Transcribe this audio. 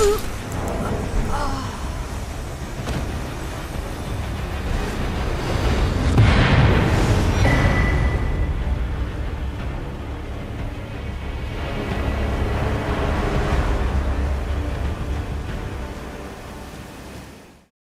Ooh.